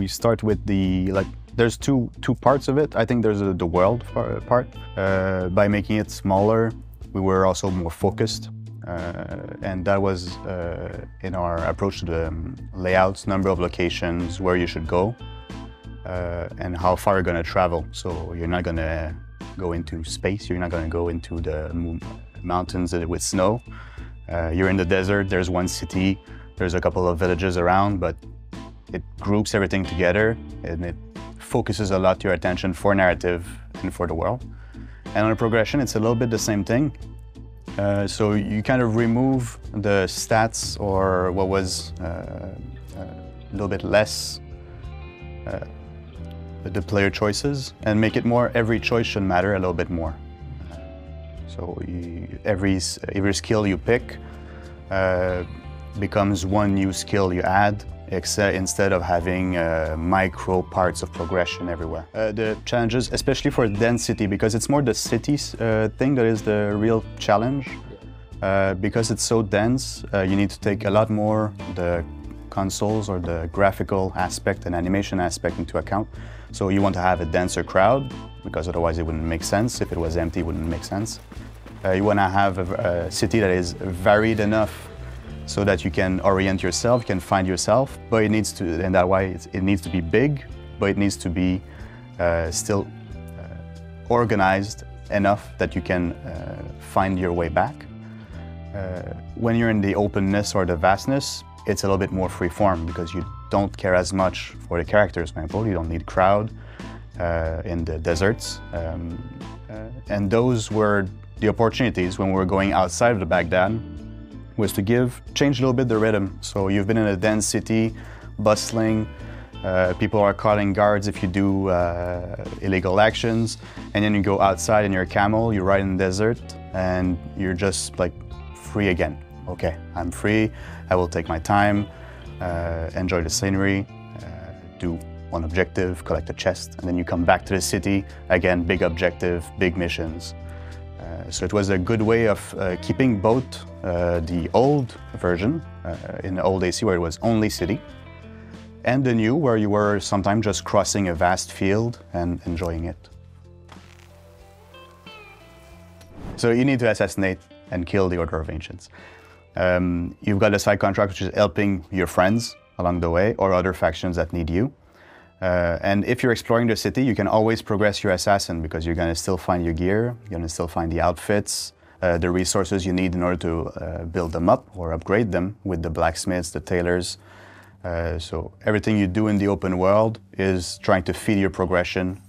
we start with the like. There's two two parts of it. I think there's a, the world part. Uh, by making it smaller, we were also more focused, uh, and that was uh, in our approach to the um, layouts, number of locations, where you should go, uh, and how far you're going to travel. So you're not going to go into space. You're not going to go into the mountains with snow. Uh, you're in the desert. There's one city. There's a couple of villages around, but it groups everything together and it focuses a lot your attention for narrative and for the world. And on a progression, it's a little bit the same thing. Uh, so you kind of remove the stats or what was uh, uh a little bit less uh, the player choices and make it more every choice should matter a little bit more. So you, every, every skill you pick uh, becomes one new skill you add except instead of having uh, micro parts of progression everywhere. Uh, the challenges, especially for density, because it's more the cities uh, thing that is the real challenge. Uh, because it's so dense, uh, you need to take a lot more the consoles or the graphical aspect and animation aspect into account. So you want to have a denser crowd, because otherwise it wouldn't make sense. If it was empty, it wouldn't make sense. Uh, you want to have a, a, city that is varied enough so that you can orient yourself, you can find yourself, but it needs to, and that why it needs to be big, but it needs to be uh, still uh, organized enough that you can uh, find your way back. Uh, when you're in the openness or the vastness, it's a little bit more free form because you don't care as much for the characters, for example. You don't need crowd uh, in the deserts. Um, uh, and those were the opportunities when we were going outside of the Baghdad was to give, change a little bit the rhythm. So you've been in a dense city, bustling, uh, people are calling guards if you do uh, illegal actions, and then you go outside in your camel, you ride in the desert, and you're just like free again. Okay, I'm free, I will take my time, uh, enjoy the scenery, uh, do one objective, collect a chest, and then you come back to the city, again, big objective, big missions. So it was a good way of uh, keeping both uh, the old version uh, in the old AC where it was only city, and the new where you were sometimes just crossing a vast field and enjoying it. So you need to assassinate and kill the Order of Ancients. Um, you've got a side contract which is helping your friends along the way or other factions that need you. Uh, and if you're exploring the city, you can always progress your assassin because you're going to still find your gear, you're going to still find the outfits, uh, the resources you need in order to uh, build them up or upgrade them with the blacksmiths, the tailors. Uh, so everything you do in the open world is trying to feed your progression.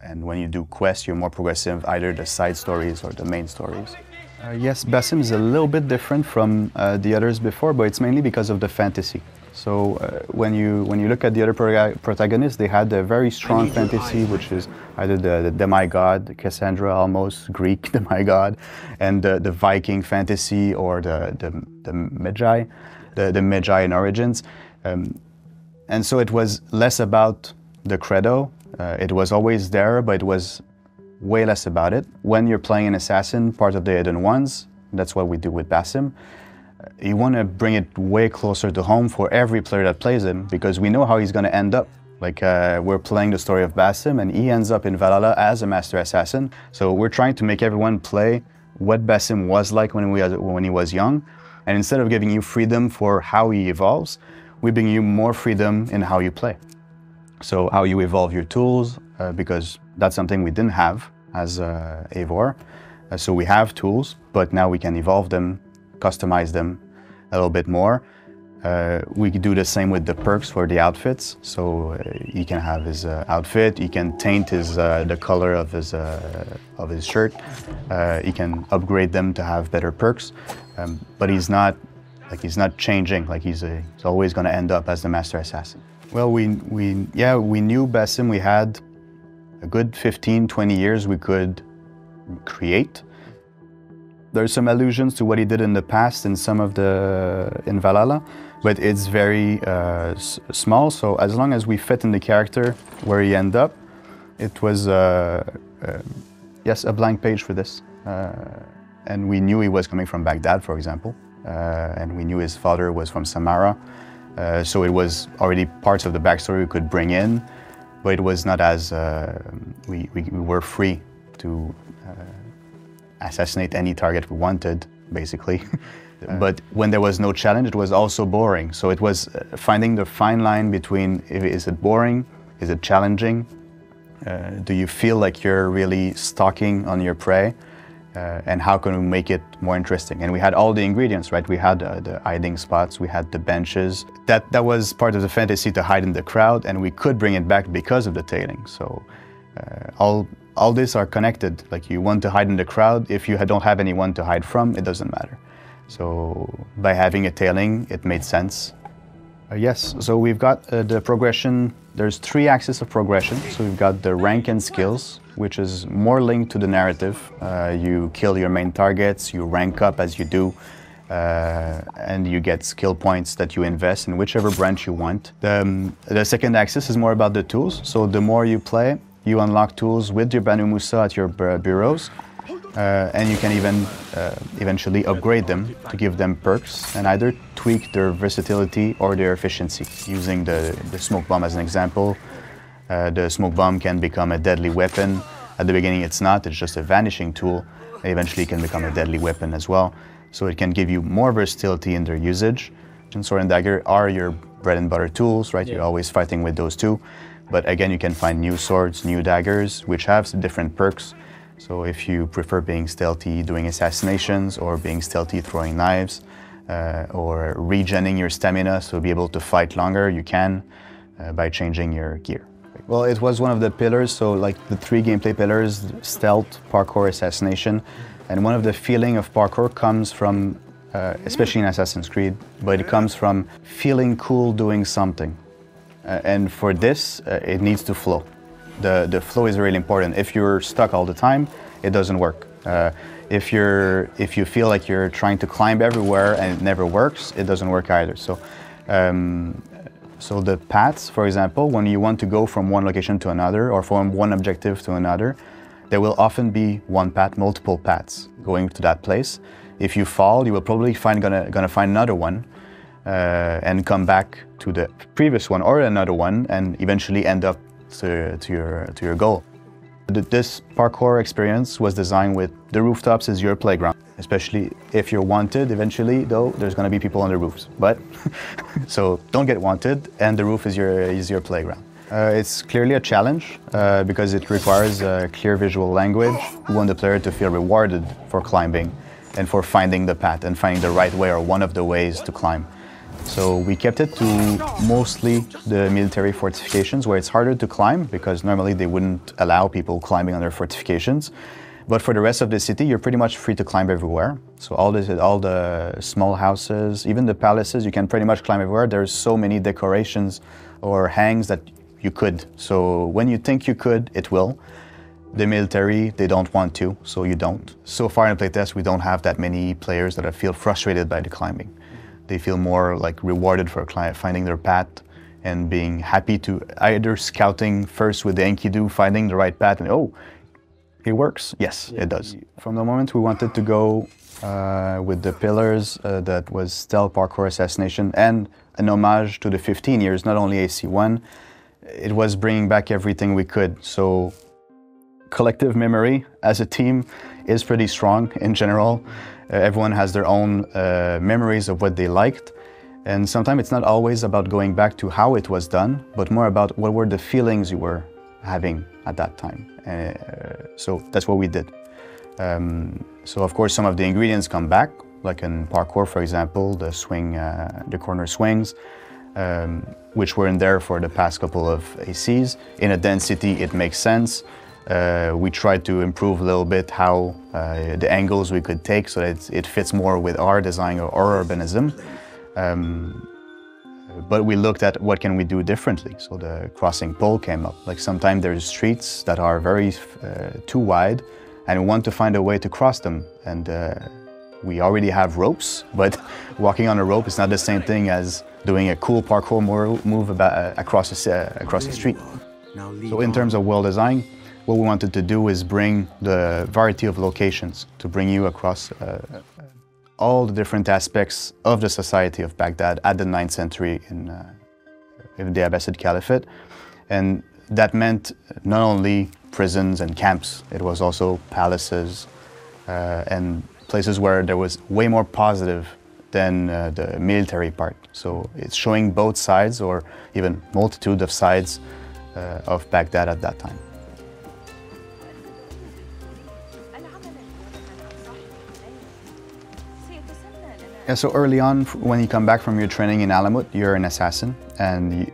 And when you do quests, you're more progressive, either the side stories or the main stories. Uh, yes, Basim is a little bit different from uh, the others before, but it's mainly because of the fantasy. So uh, when you when you look at the other protagonists, they had a very strong fantasy, which is either the, the demigod, Kassandra, almost Greek demigod, and the, the Viking fantasy or the the, the Medjay, the, the Medjay in origins. Um, and so it was less about the credo. Uh, it was always there, but it was way less about it. When you're playing an assassin, part of the Hidden Ones, that's what we do with Basim, you want to bring it way closer to home for every player that plays him because we know how he's going to end up. Like uh, we're playing the story of Basim and he ends up in Valhalla as a master assassin. So we're trying to make everyone play what Basim was like when, we, when he was young. And instead of giving you freedom for how he evolves, we bring you more freedom in how you play. So how you evolve your tools, uh, because that's something we didn't have as uh, Eivor. Uh, so we have tools, but now we can evolve them, customize them a little bit more. Uh, we do the same with the perks for the outfits. So uh, he can have his uh, outfit, he can taint his uh, the color of his of his shirt. he can upgrade them to have better perks, um, but he's not like he's not changing. Like he's, a, he's always going to end up as the master assassin. Well, we we yeah we knew Basim. We had a good 15, 20 years we could create. There's some allusions to what he did in the past in some of the, in Valhalla, but it's very uh, small. So as long as we fit in the character where he end up, it was, uh, uh, yes, a blank page for this. Uh, and we knew he was coming from Baghdad, for example. Uh, and we knew his father was from Samarra. Uh, so it was already parts of the backstory we could bring in, but it was not as we, we, we, were free to assassinate any target we wanted, basically. but when there was no challenge, it was also boring. So it was uh, finding the fine line between is it boring, is it challenging, uh, do you feel like you're really stalking on your prey? uh, and how can we make it more interesting? And we had all the ingredients, right? We had uh, the hiding spots, we had the benches. That, that was part of the fantasy to hide in the crowd, and we could bring it back because of the tailing. So uh, all, all these are connected. Like you want to hide in the crowd, if you don't have anyone to hide from, it doesn't matter. So by having a tailing, it made sense. Uh, yes, so we've got uh, the progression, there's three axes of progression. So we've got the rank and skills, which is more linked to the narrative. Uh, you kill your main targets, you rank up as you do, uh, and you get skill points that you invest in whichever branch you want. The, um, the, second axis is more about the tools. So the more you play, you unlock tools with your Banu Musa at your bureaus, uh, and you can even uh, eventually upgrade them to give them perks and either tweak their versatility or their efficiency. Using the, the smoke bomb as an example, uh, the smoke bomb can become a deadly weapon. At the beginning it's not, it's just a vanishing tool. Eventually can become a deadly weapon as well. So it can give you more versatility in their usage. And sword and dagger are your bread and butter tools, right? Yeah. You're always fighting with those two. But again, you can find new swords, new daggers, which have different perks. So if you prefer being stealthy doing assassinations or being stealthy throwing knives uh, or regenning your stamina so be able to fight longer, you can uh, by changing your gear. Well, it was one of the pillars, so like the three gameplay pillars, stealth, parkour, assassination. And one of the feeling of parkour comes from, uh, especially in Assassin's Creed, but it comes from feeling cool doing something. Uh, and for this, uh, it needs to flow. The, the flow is really important. If you're stuck all the time, it doesn't work. Uh, if, you're, if you feel like you're trying to climb everywhere and it never works, it doesn't work either. So um, so the paths, for example, when you want to go from one location to another or from one objective to another, there will often be one path, multiple paths going to that place. If you fall, you will probably find gonna, gonna find another one uh, and come back to the previous one or another one and eventually end up to, to, your, to your goal. This parkour experience was designed with the rooftops as your playground, especially if you're wanted eventually, though, there's gonna be people on the roofs. But, so don't get wanted, and the roof is your, is your playground. Uh, it's clearly a challenge uh, because it requires a clear visual language. We want the player to feel rewarded for climbing and for finding the path and finding the right way or one of the ways to climb. So we kept it to mostly the military fortifications where it's harder to climb because normally they wouldn't allow people climbing on their fortifications. But for the rest of the city, you're pretty much free to climb everywhere. So all the, all the small houses, even the palaces, you can pretty much climb everywhere. There's so many decorations or hangs that you could. So when you think you could, it will. The military, they don't want to, so you don't. So far in playtest, we don't have that many players that feel frustrated by the climbing they feel more like rewarded for finding their path and being happy to either scouting first with the Enkidu, finding the right path, and oh, it works. Yes, yeah. it does. From the moment we wanted to go uh, with the pillars uh, that was stealth parkour assassination and an homage to the 15 years, not only AC1, it was bringing back everything we could. So collective memory as a team is pretty strong in general. Uh, everyone has their own uh, memories of what they liked. And sometimes it's not always about going back to how it was done, but more about what were the feelings you were having at that time. Uh, so that's what we did. Um, so of course some of the ingredients come back, like in parkour, for example, the swing, uh, the corner swings, um, which weren't there for the past couple of ACs. In a density, it makes sense. Uh, we tried to improve a little bit how uh, the angles we could take so that it fits more with our design or our urbanism. Um, but we looked at what can we do differently. So the crossing pole came up. Like sometimes there's streets that are very uh, too wide and we want to find a way to cross them. And uh, we already have ropes, but walking on a rope is not the same thing as doing a cool parkour move about, uh, across, the, uh, across the street. So in terms of world design, what we wanted to do is bring the variety of locations to bring you across uh, all the different aspects of the society of Baghdad at the 9th century in, uh, in the Abbasid Caliphate. And that meant not only prisons and camps, it was also palaces uh, and places where there was way more positive than uh, the military part. So it's showing both sides or even multitude of sides uh, of Baghdad at that time. Yeah, so early on, when you come back from your training in Alamut, you're an assassin, and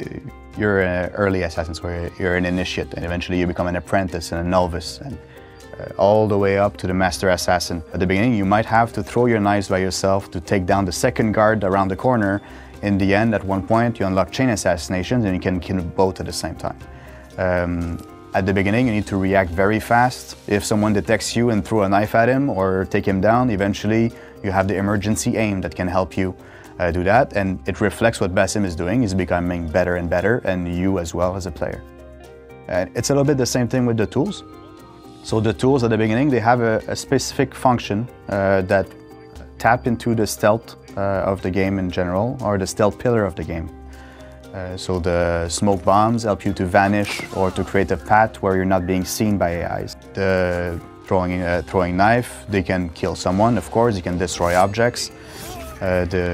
you're an early assassin, so you're an initiate, and eventually you become an apprentice and a novice, and uh, all the way up to the master assassin. At the beginning, you might have to throw your knives by yourself to take down the second guard around the corner. In the end, at one point, you unlock chain assassinations, and you can kill both at the same time. Um, at the beginning, you need to react very fast. If someone detects you and throw a knife at him or take him down, eventually you have the emergency aim that can help you uh, do that, and it reflects what Basim is doing. He's becoming better and better, and you as well as a player. It's a little bit the same thing with the tools. So the tools at the beginning, they have a, a specific function uh, that tap into the stealth uh, of the game in general, or the stealth pillar of the game. Uh, so the smoke bombs help you to vanish or to create a path where you're not being seen by AIs. The throwing, uh, throwing knife, they can kill someone, of course, they can destroy objects. Uh, the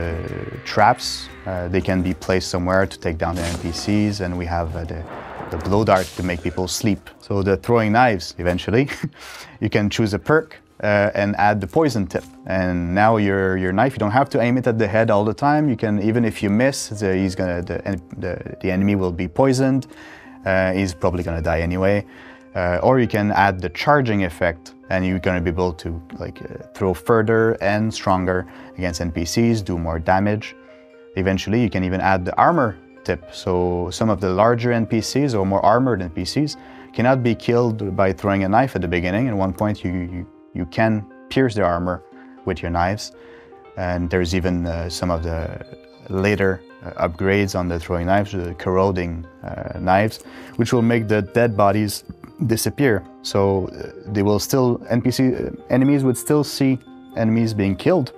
traps, uh, they can be placed somewhere to take down the NPCs, and we have uh, the, the blow dart to make people sleep. So the throwing knives, eventually, you can choose a perk uh, and add the poison tip. And now your, your knife, you don't have to aim it at the head all the time. You can, even if you miss, the, he's gonna, the, the, the enemy will be poisoned. Uh, he's probably gonna die anyway. Uh, or you can add the charging effect and you're going to be able to like uh, throw further and stronger against NPCs, do more damage. Eventually you can even add the armor tip. So some of the larger NPCs or more armored NPCs cannot be killed by throwing a knife at the beginning. At one point you, you, you can pierce the armor with your knives. And there's even uh, some of the later upgrades on the throwing knives, the corroding uh, knives, which will make the dead bodies disappear. So uh, they will still, NPC uh, enemies would still see enemies being killed.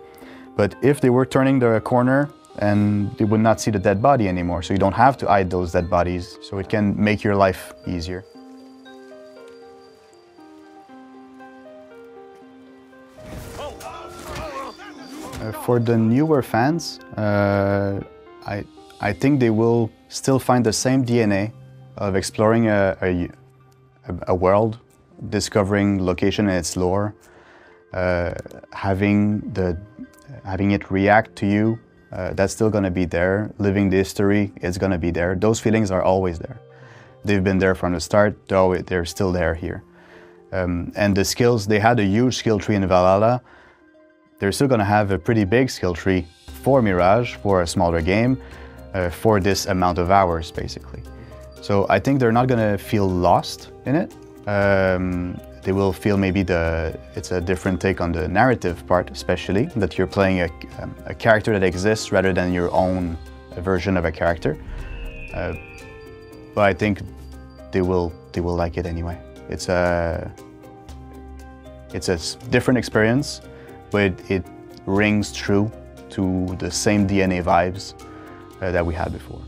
But if they were turning the corner and they would not see the dead body anymore. So you don't have to hide those dead bodies. So it can make your life easier. Uh, for the newer fans, uh, I, I think they will still find the same DNA of exploring a, a, a world, discovering location and its lore, uh, having, the, having it react to you, uh, that's still going to be there. Living the history is going to be there. Those feelings are always there. They've been there from the start, though they're still there here. Um, and the skills, they had a huge skill tree in Valhalla. They're still going to have a pretty big skill tree for Mirage, for a smaller game, uh, for this amount of hours, basically. So I think they're not going to feel lost in it. Um, they will feel maybe the it's a different take on the narrative part, especially that you're playing a, um, a character that exists rather than your own version of a character. Uh, but I think they will they will like it anyway. It's a it's a different experience, but it rings true to the same DNA vibes uh, that we had before.